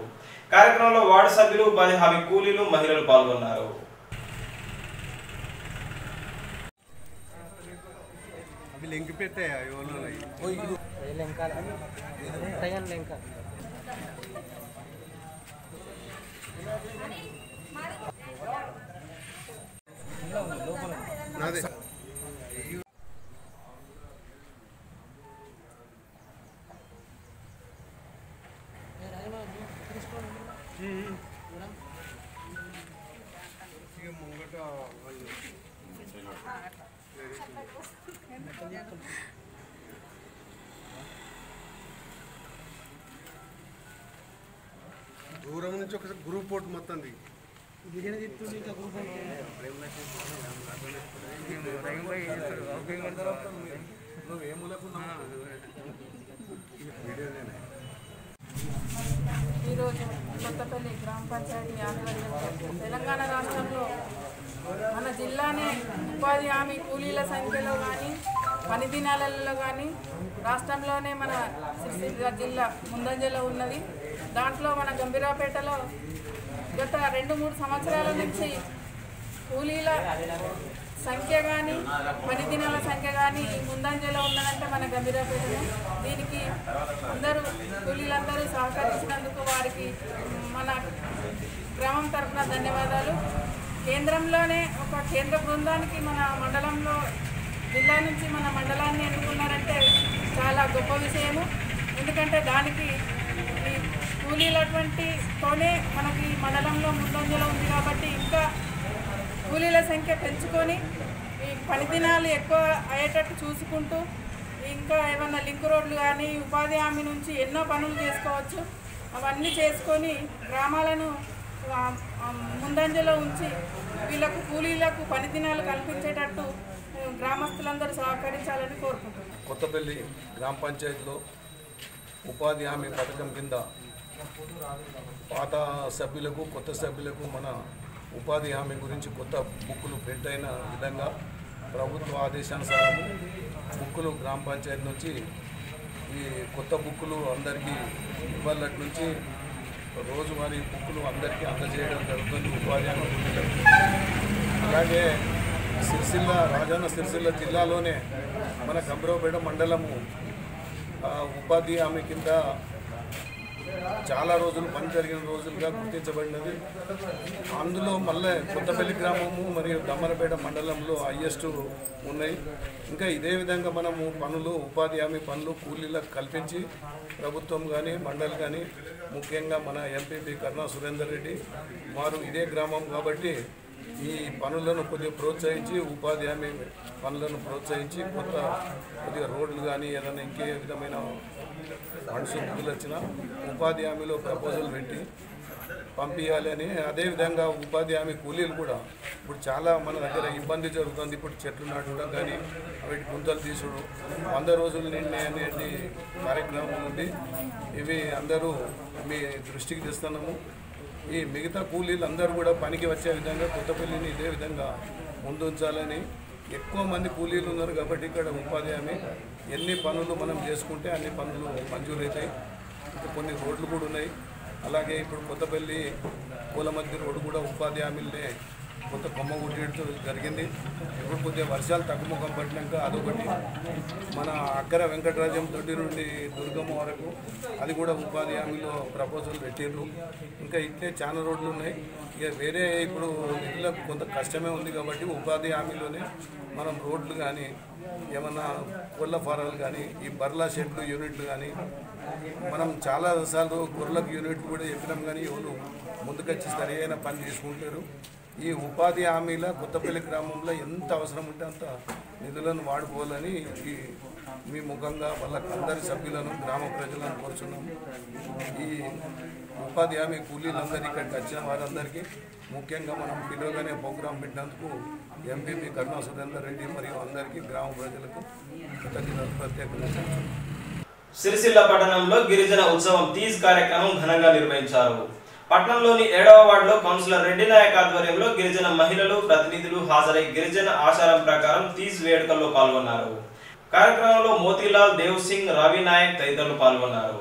Speaker 1: కార్యక్రమంలో వార్డు సభ్యులు ఉపాధి హామీ కూలీలు మహిళలు పాల్గొన్నారు.
Speaker 15: అవి లింక్ పెట్టే నాదే. దూరం నుంచి ఒక గ్రూప్ ఫోటో మొత్తం దిగి
Speaker 16: ఈరోజు కొత్తపల్లి గ్రామ పంచాయతీ ఆధ్వర్యంలో తెలంగాణ రాష్ట్రంలో మన జిల్లానే ఉపాధి హామీ కూలీల సంఖ్యలో కానీ పని దినాలలో కానీ రాష్ట్రంలోనే మన జిల్లా ముందంజలో ఉన్నది. దాంట్లో మన గంభీరాపేటలో గత రెండు మూడు సంవత్సరాల నుంచి కూలీల సంఖ్య కానీ పని దినాల సంఖ్య కానీ ముందంజలో ఉన్నదంటే మన గంభీరాపేటలో దీనికి అందరూ కూలీలందరూ సహకరించినందుకు వారికి మన గ్రామం తరఫున ధన్యవాదాలు. కేంద్రంలోనే ఒక కేంద్ర బృందానికి మన మండలంలో జిల్లా నుంచి మన మండలాన్ని ఎన్నుకున్నారంటే చాలా గొప్ప విషయము. ఎందుకంటే దానికి కూలీలటువంటి తోనే మనకి ఈ మండలంలో ముందంజలో ఉంది కాబట్టి ఇంకా కూలీల సంఖ్య పెంచుకొని ఈ పనిదినాలు ఎక్కువ అయ్యేటట్టు చూసుకుంటూ ఇంకా ఏమన్నా లింక్ రోడ్లు కానీ ఉపాధి హామీ నుంచి ఎన్నో పనులు చేసుకోవచ్చు. అవన్నీ చేసుకొని గ్రామాలను ముందంజలో ఉంచి వీళ్ళకు కూలీలకు పనిదినాలు కల్పించేటట్టు గ్రామస్తులందరూ సహకరించాలని కోరుకుంటున్నాను
Speaker 17: కొత్తపల్లి గ్రామ పంచాయతీలో ఉపాధి హామీ పథకం కింద పాత సభ్యులకు కొత్త సభ్యులకు మన ఉపాధి హామీ గురించి కొత్త బుక్కులు ప్రింట్ అయిన విధంగా ప్రభుత్వ ఆదేశానుసారం బుక్కులు గ్రామ పంచాయతీ నుంచి ఈ కొత్త బుక్కులు అందరికీ ఇవ్వాలటి నుంచి రోజువారీ బుక్కులు అందరికీ అందజేయడం జరుగుతుంది ఉపాధి హామీ అలాగే సిరిసిల్ల రాజన్న సిరిసిల్ల జిల్లాలోనే మన గంభీరపేట మండలము ఉపాధి హామీ కింద చాలా రోజులు పని జరిగిన రోజులుగా గుర్తించబడినది. అందులో మళ్ళీ కొత్తపల్లి గ్రామము మరియు దమ్మరపేట మండలంలో హయ్యెస్ట్ ఉన్నాయి. ఇంకా ఇదే విధంగా మనము పనులు ఉపాధి హామీ పనులు కూలీలకు కల్పించి ప్రభుత్వం కానీ మండలి కానీ ముఖ్యంగా మన ఎంపీపీ కరుణా సురేందర్ రెడ్డి వారు ఇదే గ్రామం కాబట్టి ఈ పనులను కొద్దిగా ప్రోత్సహించి ఉపాధి హామీ పనులను ప్రోత్సహించి కొత్త కొద్దిగా రోడ్లు కానీ ఏదైనా ఇంకే విధమైన ఫండ్స్ నిధులు వచ్చినా ఉపాధి హామీలో ప్రపోజల్ పెట్టి పంపించాలి అని అదేవిధంగా ఉపాధి హామీ కూలీలు కూడా ఇప్పుడు చాలా మన దగ్గర ఇబ్బంది జరుగుతుంది. ఇప్పుడు చెట్లు నాటడం కానీ వీటి గుంతలు తీసుడు వంద రోజులు నిండి అనేది కార్యక్రమం ఉంది. ఇవి అందరూ మీ దృష్టికి తెస్తున్నాము. ఈ మిగతా కూలీలు అందరూ కూడా పనికి వచ్చే విధంగా కొత్తపల్లిని ఇదే విధంగా ముందుంచాలని ఎక్కువ మంది కూలీలు ఉన్నారు కాబట్టి ఇక్కడ ఉపాధి హామీ ఎన్ని పనులు మనం చేసుకుంటే అన్ని పనులు మంజూరు అవుతాయి ఇంకా కొన్ని రోడ్లు కూడా ఉన్నాయి. అలాగే ఇప్పుడు కొత్తపల్లి పూలమద్ది రోడ్డు కూడా ఉపాధి హామీలనే కొంత కొమ్మ గుట్టేయడం జరిగింది. ఇప్పుడు కొద్దిగా వర్షాలు తగ్గుముఖం పట్టినాక అదొకటి. మన అక్కర వెంకటరాజం దొడ్డి నుండి దుర్గమ్మ వరకు అది కూడా ఉపాధి హామీలో ప్రపోజల్ పెట్టిండ్రు ఇంకా ఇట్లే చాలా రోడ్లు ఉన్నాయి. ఇక వేరే ఇప్పుడు నిధులకు కొంత కష్టమే ఉంది కాబట్టి ఉపాధి హామీలోనే మనం రోడ్లు కానీ ఏమన్నా కోళ్ళ ఫారాలు కానీ ఈ బర్లా షెడ్లు యూనిట్లు కానీ మనం చాలా సార్లు గొర్రెలకు యూనిట్లు కూడా చెప్పినాం కానీ ఎవరు ముందుకొచ్చి సరైన పని చేసుకుంటారు ఈ ఉపాధి హామీల కొత్తపల్లి గ్రామంలో ఎంత అవసరం ఉంటే అంత నిధులను వాడుకోవాలని ఈ మీ ముఖంగా వాళ్ళ అందరి సభ్యులను గ్రామ ప్రజలను కోరుచున్నాము ఈ ఉపాధి హామీ కూలీలందరూ ఇక్కడికి వచ్చిన వారందరికీ ముఖ్యంగా మనం పిలువగానే ప్రోగ్రాం పెట్టినందుకు ఎంపీపీ కరుణా సురేందర్ రెడ్డి మరియు అందరికీ గ్రామ ప్రజలకు కృతజ్ఞతలు ప్రత్యేకంగా
Speaker 1: సిరిసిల్ల పట్టణంలో గిరిజన ఉత్సవం తీజ్ కార్యక్రమం ఘనంగా నిర్వహించారు. పట్టణంలోని ఏడవ వార్డులో కౌన్సిలర్ రెడ్డి నాయక్ ఆధ్వర్యంలో గిరిజన మహిళలు ప్రతినిధులు హాజరై గిరిజన ఆచారం ప్రకారం తీజ్ వేడుకల్లో పాల్గొన్నారు. కార్యక్రమంలో మోతీలాల్ దేవ్ సింగ్ రవి నాయక్ తదితరులు పాల్గొన్నారు.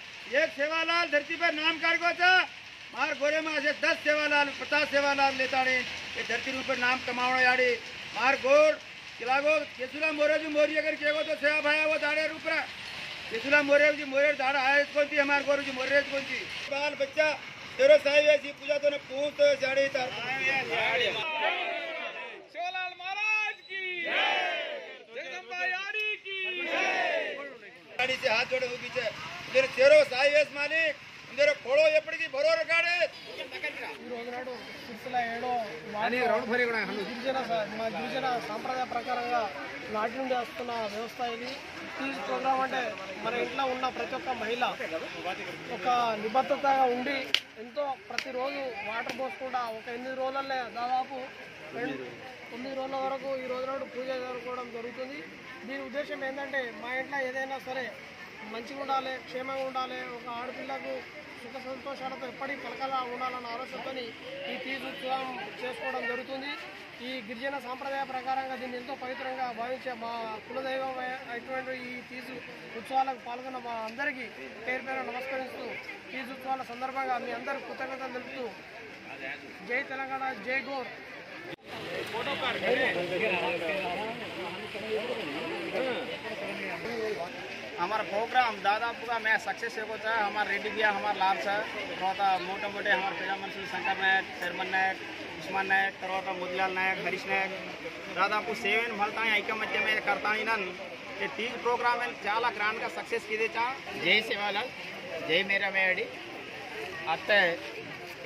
Speaker 18: सेवालाल धरती पर नाम कार्य था मार गोरे में ऐसे दस सेवालाल पचास सेवालाल लेता रे ये धरती ऊपर नाम कमावणो याडी मार गोर किलागो केसुला मोरे जी मोरी अगर केगो तो सेवा भाया वो दाड़े रूपरा केसुला मोरे जी मोरे दाड़ा आए कोणती हमार गोरू जी मोरे कोणती बाल बच्चा तेरो साई ऐसी पूजा तो ने पूछ तो जाड़ी तार शिवलाल महाराज की जगदम्बा यारी की गाड़ी से हाथ जोड़े हो पीछे तेरे तेरो साई ऐस मालिक ఇందరూ పొడవ ఎప్పటికీ బరో రకాడే
Speaker 19: ఈ రోజు నాడు సిరిసిల్ల ఏడో గిరిజన స- మా గిరిజన సాంప్రదాయ ప్రకారంగా నాటి నుండి వస్తున్న వ్యవస్థ ఇది ఈ ప్రోగ్రాం అంటే మన ఇంట్లో ఉన్న ప్రతి ఒక్క మహిళ ఒక నిబద్ధతగా ఉండి ఎంతో ప్రతిరోజు వాటర్ పోసుకుంటా ఒక ఎనిమిది రోజులనే దాదాపు రెండు తొమ్మిది రోజుల వరకు ఈ రోజు నాడు పూజ జరుపుకోవడం జరుగుతుంది దీని ఉద్దేశం ఏంటంటే మా ఇంట్లో ఏదైనా సరే మంచిగా ఉండాలి క్షేమంగా ఉండాలి ఒక ఆడపిల్లకు సుఖ సంతోషాలతో ఎప్పటికీ కలకలా ఉండాలన్న ఆలోచనతో ఈ తీజు ఉత్సవం చేసుకోవడం జరుగుతుంది. ఈ గిరిజన సాంప్రదాయ ప్రకారంగా దీన్ని ఎంతో పవిత్రంగా భావించే మా కులదైవం అయినటువంటి ఈ తీజు ఉత్సవాలకు పాల్గొన్న మా అందరికీ పేరు పేరు నమస్కరిస్తూ తీజు ఉత్సవాల సందర్భంగా మీ అందరూ కృతజ్ఞతలు తెలుపుతూ జై తెలంగాణ జై గోర్.
Speaker 20: हमारा प्रोग्राम दादापुर मैं सक्सेस हो चाहे हमारे रेडी भैया, हमारे लाभ से तरह मोटे मोटे हमारे प्रजामंत्री शंकर नायक शर्मन नायक, उस्मान नायक तरह मुदलाल नायक, हरीश नायक दादापू सेवन फलता ऐकमत्य में करता ये तीज प्रोग्राम है चाला ग्रांड का सक्सेस की देता जय सेवालाल जय मेरा मैडी। अत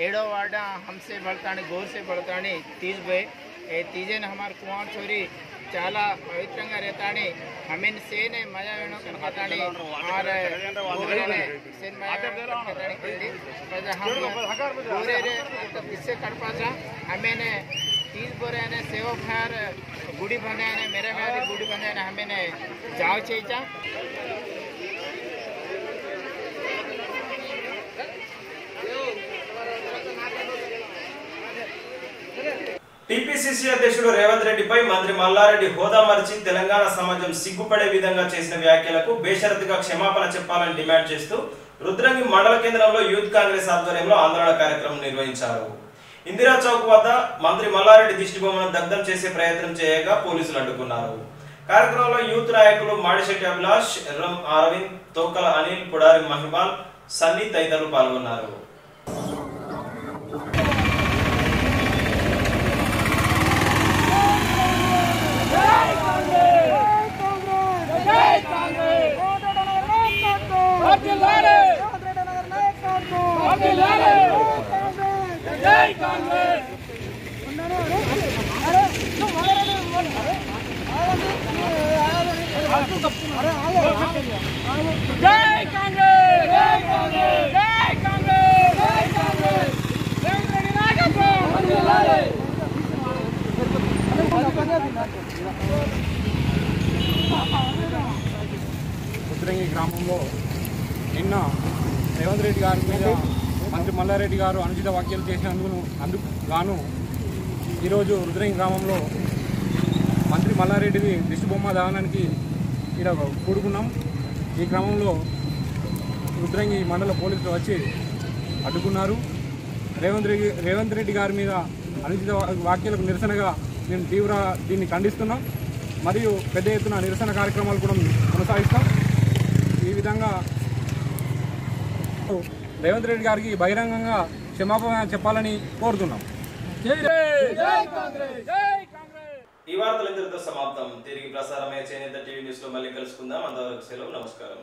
Speaker 20: एडो वार्ड हमसे बढ़ता गोर से बढ़ता तीज भाई तीजे ने हमारे कुमार छोरी చాలా పవిత్రంగా రేతాని హమెన్ సేనే మజా వేణు కనకతాని और गोरे सेन मजा कनकतानी किंदी पर हम गोरे रे तो किससे कड़पाचा हमेने तीज बोरे ने सेवा फार गुड़ी बने ने मेरे मेरे गुड़ी बने ने हमेने जाव चेचा
Speaker 1: టీపీసీసీ అధ్యక్షుడు రేవంత్ రెడ్డిపై మంత్రి మల్లారెడ్డి హోదా మరిచి తెలంగాణ సమాజం సిగ్గుపడే విధంగా చేసిన వ్యాఖ్యలకు బేషరతుగా క్షమాపణ చెప్పాలని డిమాండ్ చేస్తూ రుద్రంగి మండల కేంద్రంలో యూత్ కాంగ్రెస్ ఆధ్వర్యంలో ఆందోళన కార్యక్రమం నిర్వహించారు. ఇందిరా చౌక్ వద్ద మంత్రి మల్లారెడ్డి దిష్టిబొమ్మను దగ్ధం చేసే ప్రయత్నం చేయగా పోలీసులు అడ్డుకున్నారు. కార్యక్రమంలో యూత్ నాయకులు మాడిశెట్టి అభిలాష్ ఎర్రం అరవింద్ తోకల అనిల్ పుడారి మహిమాల్ సన్నీ తదితరులు పాల్గొన్నారు.
Speaker 21: ಅರ್ಜಿಲ್ಲಾರೆ ಕಾಂಗ್ರೆಸ್ ನಗರ ನಾಯಕ ಕಾಂಗ್ರೆಸ್
Speaker 22: ಅರ್ಜಿಲ್ಲಾರೆ
Speaker 1: ಕಾಂಗ್ರೆಸ್ ಜೈ ಕಾಂಗ್ರೆಸ್ ಅರೆ ನು ಮಾರನೆ ಮಾಡ ಅರೆ ಅರೆ ಅರೆ ಜೈ ಕಾಂಗ್ರೆಸ್ ಜೈ ಕಾಂಗ್ರೆಸ್ ಜೈ ಕಾಂಗ್ರೆಸ್ ಜೈ ಕಾಂಗ್ರೆಸ್ ಕಾಂಗ್ರೆಸ್ ನಾಯಕ ಅರ್ಜಿಲ್ಲಾರೆ
Speaker 22: ఉద్రంగి గ్రామంలో నిన్న రేవంత్ రెడ్డి గారి మీద మంత్రి మల్లారెడ్డి గారు అనుచిత వ్యాఖ్యలు చేసినందుకు అందుకు గాను ఈరోజు రుద్రంగి గ్రామంలో మంత్రి మల్లారెడ్డిది దిష్టిబొమ్మ దహనానికి ఇక్కడ కూడుకున్నాం. ఈ క్రమంలో రుద్రంగి మండల పోలీసులు వచ్చి అడ్డుకున్నారు. రేవంత్ రెడ్డి రేవంత్ రెడ్డి గారి మీద అనుచిత వ్యాఖ్యలకు నిరసనగా మేము తీవ్ర దీన్ని ఖండిస్తున్నాం. మరియు పెద్ద ఎత్తున నిరసన కార్యక్రమాలు కూడా కొనసాగిస్తాం. ఈ విధంగా రేవంత్ రెడ్డి గారికి బహిరంగంగా క్షమాపణ చెప్పాలని కోరుతున్నాం.
Speaker 1: ఈ వార్తలు ఇంతటితో సమాప్తం. తిరిగి ప్రసారమయ్యే చేనేత టీవీ న్యూస్లో మళ్ళీ కలుసుకుందాం. అంతవరకు సెలవు నమస్కారం.